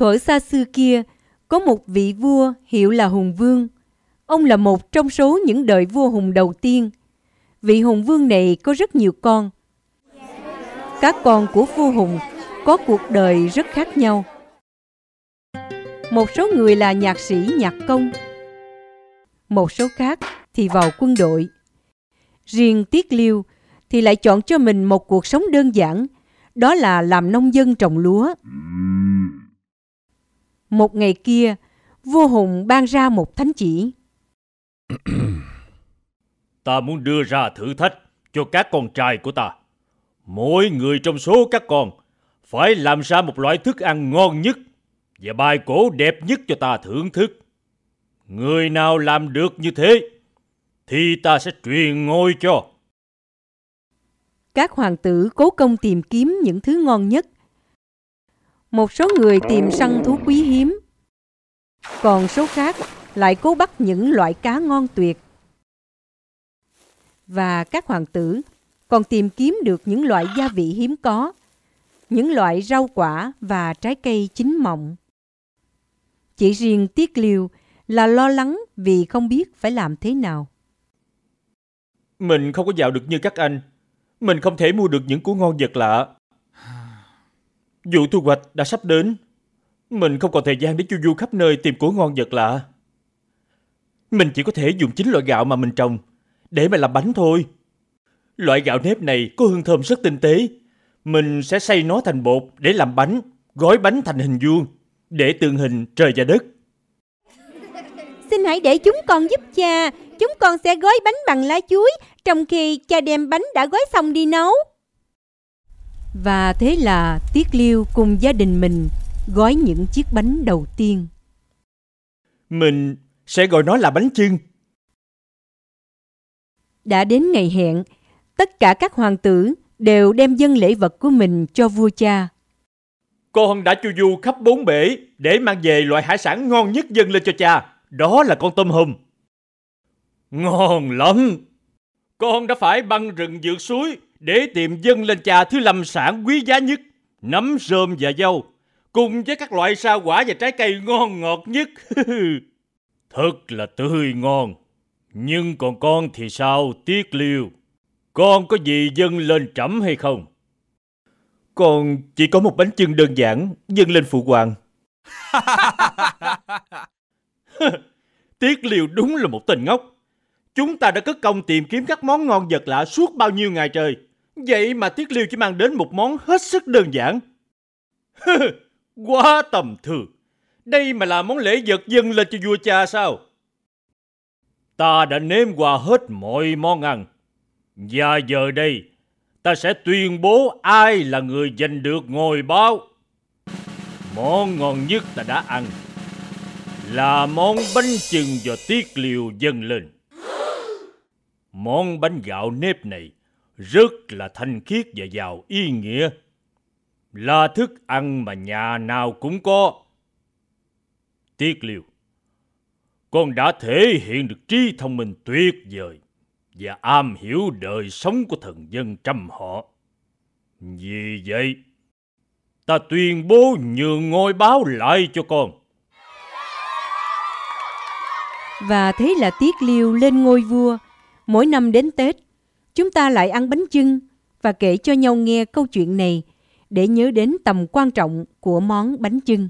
Thuở xa xưa kia, có một vị vua hiệu là Hùng Vương. Ông là một trong số những đời vua Hùng đầu tiên. Vị Hùng Vương này có rất nhiều con. Các con của vua Hùng có cuộc đời rất khác nhau. Một số người là nhạc sĩ, nhạc công. Một số khác thì vào quân đội. Riêng Tiết Liêu thì lại chọn cho mình một cuộc sống đơn giản, đó là làm nông dân trồng lúa. Một ngày kia, vua Hùng ban ra một thánh chỉ. ta muốn đưa ra thử thách cho các con trai của ta. Mỗi người trong số các con phải làm ra một loại thức ăn ngon nhất và bài cổ đẹp nhất cho ta thưởng thức. Người nào làm được như thế thì ta sẽ truyền ngôi cho. Các hoàng tử cố công tìm kiếm những thứ ngon nhất. Một số người tìm săn thú quý hiếm, còn số khác lại cố bắt những loại cá ngon tuyệt. Và các hoàng tử còn tìm kiếm được những loại gia vị hiếm có, những loại rau quả và trái cây chín mọng. Chỉ riêng Tiết Liêu là lo lắng vì không biết phải làm thế nào. Mình không có giàu được như các anh. Mình không thể mua được những củ ngon vật lạ. Vụ thu hoạch đã sắp đến. Mình không còn thời gian để chu du khắp nơi tìm củ ngon vật lạ. Mình chỉ có thể dùng chính loại gạo mà mình trồng để mà làm bánh thôi. Loại gạo nếp này có hương thơm rất tinh tế. Mình sẽ xay nó thành bột để làm bánh, gói bánh thành hình vuông để tượng hình trời và đất. Xin hãy để chúng con giúp cha. Chúng con sẽ gói bánh bằng lá chuối, trong khi cha đem bánh đã gói xong đi nấu. Và thế là Tiết Liêu cùng gia đình mình gói những chiếc bánh đầu tiên. Mình sẽ gọi nó là bánh chưng. Đã đến ngày hẹn, tất cả các hoàng tử đều đem dân lễ vật của mình cho vua cha. Con đã chu du khắp bốn bể để mang về loại hải sản ngon nhất dâng lên cho cha. Đó là con tôm hùm. Ngon lắm! Con đã phải băng rừng vượt suối để tìm dâng lên trà thứ lâm sản quý giá nhất, nấm rơm và dâu, cùng với các loại sao quả và trái cây ngon ngọt nhất. Thật là tươi ngon. Nhưng còn con thì sao, Tiết Liêu? Con có gì dâng lên trẫm hay không? Con chỉ có một bánh chưng đơn giản dâng lên phụ hoàng. Tiết Liêu đúng là một tên ngốc. Chúng ta đã cất công tìm kiếm các món ngon vật lạ suốt bao nhiêu ngày trời. Vậy mà Tiết Liêu chỉ mang đến một món hết sức đơn giản. Quá tầm thường. Đây mà là món lễ vật dâng lên cho vua cha sao? Ta đã nếm qua hết mọi món ăn. Và giờ đây, ta sẽ tuyên bố ai là người giành được ngôi báo. Món ngon nhất ta đã ăn là món bánh chừng do tiết liều dâng lên. Món bánh gạo nếp này rất là thanh khiết và giàu ý nghĩa. Là thức ăn mà nhà nào cũng có. Tiết liều, con đã thể hiện được trí thông minh tuyệt vời và am hiểu đời sống của thần dân trăm họ. Vì vậy, ta tuyên bố nhường ngôi báo lại cho con. Và thế là Tiết Liêu lên ngôi vua. Mỗi năm đến Tết, chúng ta lại ăn bánh chưng và kể cho nhau nghe câu chuyện này để nhớ đến tầm quan trọng của món bánh chưng.